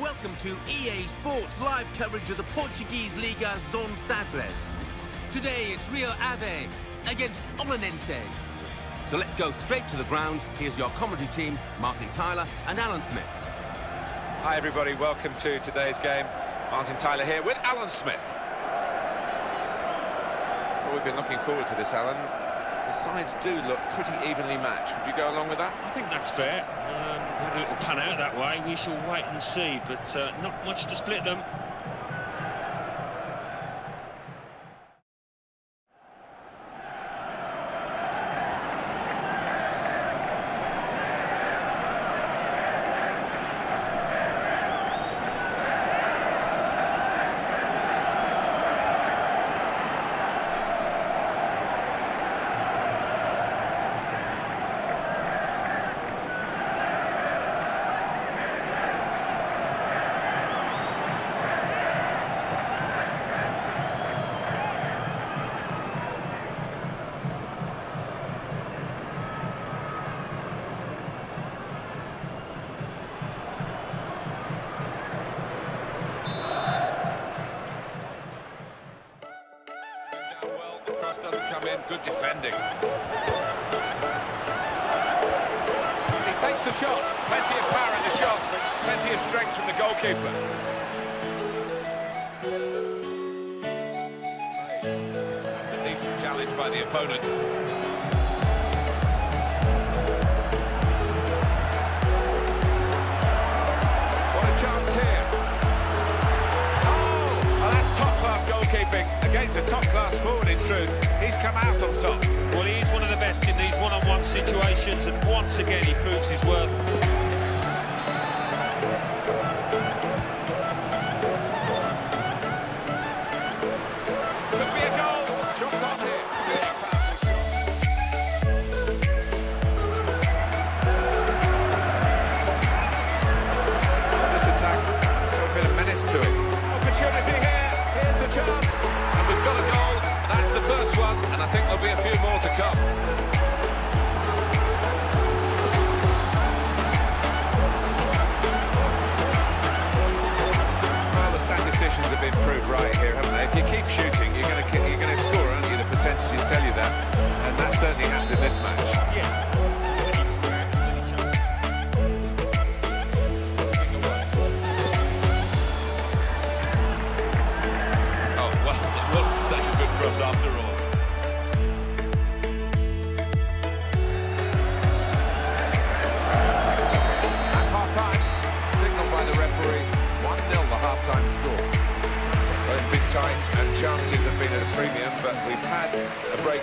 Welcome to EA Sports live coverage of the Portuguese Liga ZON Sagres. Today it's Rio Ave against Olhanense. So let's go straight to the ground. Here's your commentary team, Martin Tyler and Alan Smith. Hi everybody, welcome to today's game. Martin Tyler here with Alan Smith. Well, we've been looking forward to this, Alan. The sides do look pretty evenly matched. Would you go along with that? I think that's fair. Um, whether it will pan out that way, we shall wait and see, but uh, not much to split them. In. Good defending. He takes the shot. Plenty of power in the shot, but plenty of strength from the goalkeeper. That's a decent challenge by the opponent. What a chance here. Oh, well, that's top-class goalkeeping against a top-class forward, in truth. Come out on top. Well, he's one of the best in these one-on-one situations, and once again he proves his worth.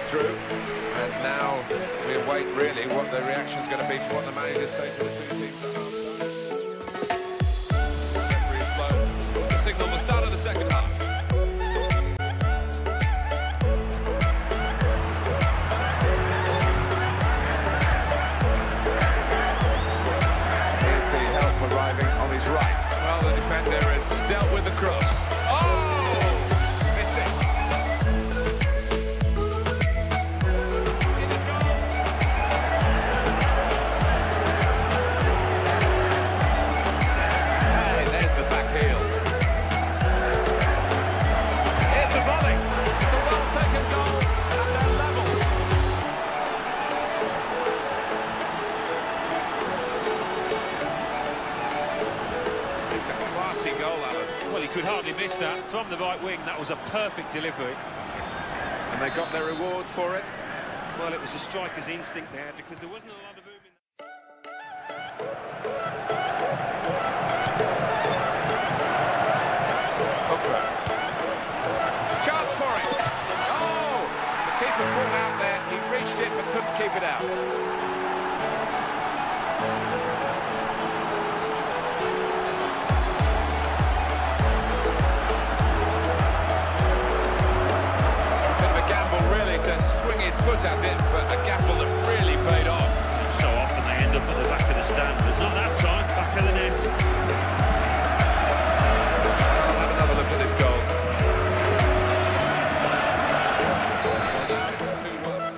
A breakthrough, and now we await really what the reaction is going to be to what the managers say to the two teams goal, Alan. Well, he could hardly miss that. From the right wing, that was a perfect delivery. And they got their reward for it. Well, it was a striker's instinct there, because there wasn't a lot of foot at it, but a gamble that really paid off. So often they end up at the back of the stand, but not that time, back of the net. I'll have another look at this goal. Well, now it's 2-1.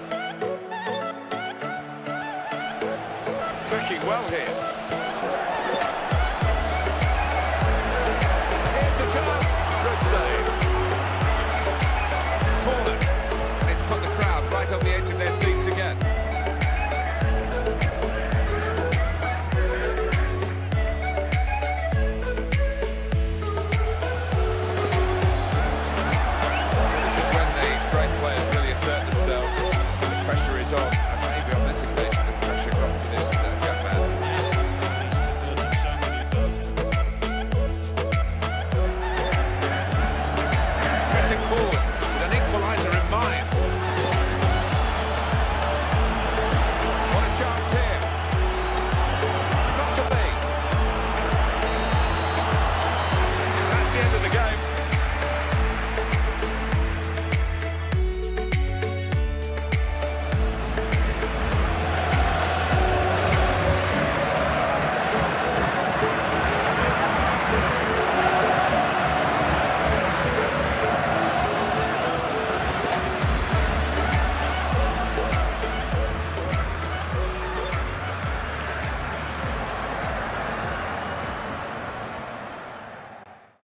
Tracking well here.